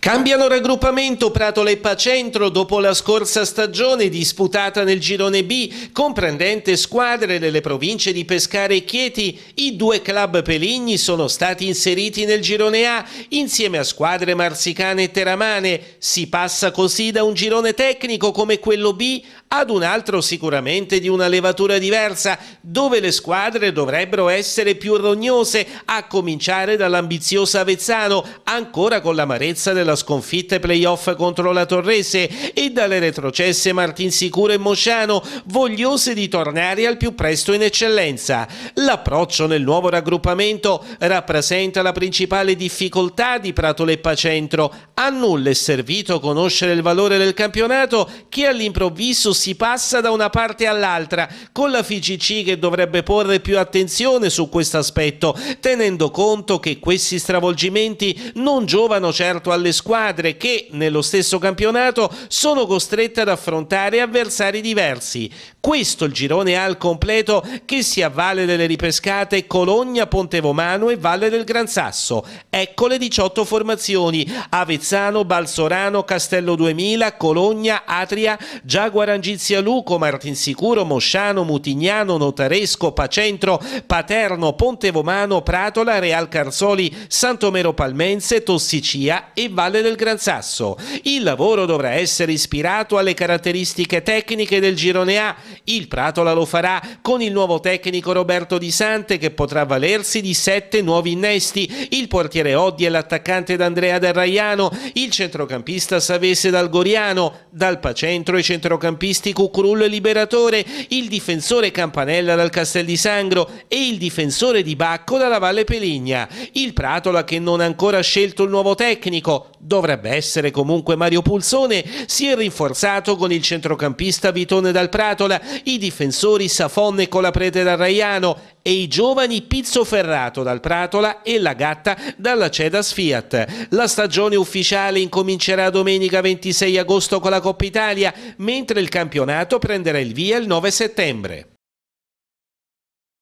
Cambiano raggruppamento Pratola e Pacentro dopo la scorsa stagione disputata nel girone B, comprendente squadre delle province di Pescara e Chieti. I due club peligni sono stati inseriti nel girone A insieme a squadre marsicane e teramane. Si passa così da un girone tecnico come quello B ad un altro sicuramente di una levatura diversa, dove le squadre dovrebbero essere più rognose, a cominciare dall'ambiziosa Avezzano, ancora con l'amarezza della sconfitta ai playoff contro la Torrese e dalle retrocesse Martinsicuro e Mosciano, vogliose di tornare al più presto in eccellenza. L'approccio nel nuovo raggruppamento rappresenta la principale difficoltà di Prato Leppa Centro. A nulla è servito conoscere il valore del campionato che all'improvviso si passa da una parte all'altra, con la FIGC che dovrebbe porre più attenzione su questo aspetto, tenendo conto che questi stravolgimenti non giovano certo alle squadre che, nello stesso campionato, sono costrette ad affrontare avversari diversi. Questo il girone al completo che si avvale delle ripescate Cologna, Pontevomano e Valle del Gran Sasso. Ecco le 18 formazioni: Avezzano, Balsorano, Castello 2000, Cologna, Atria, Giaguar Angizia Luco, Martinsicuro, Mosciano, Mutignano, Notaresco, Pacentro, Paterno, Pontevomano, Pratola, Real Carsoli, Santomero Palmense, Tossicia e Valle del Gran Sasso. Il lavoro dovrà essere ispirato alle caratteristiche tecniche del girone A. Il Pratola lo farà con il nuovo tecnico Roberto Di Sante che potrà valersi di sette nuovi innesti, il portiere Oddi e l'attaccante d'Andrea Del Raiano, il centrocampista Savese Dal Goriano, dal Pacentro i centrocampisti centrocampisti Cucurullo e Liberatore, il difensore Campanella dal Castel di Sangro e il difensore di Bacco dalla Valle Peligna. Il Pratola che non ha ancora scelto il nuovo tecnico, dovrebbe essere comunque Mario Pulsone, si è rinforzato con il centrocampista Vitone dal Pratola, i difensori Safonne con la prete dal Raiano e i giovani Pizzo Ferrato dal Pratola e la Gatta dalla Cedas Fiat. La stagione ufficiale incomincerà domenica 26 agosto con la Coppa Italia, mentre il campionato prenderà il via il 9 settembre.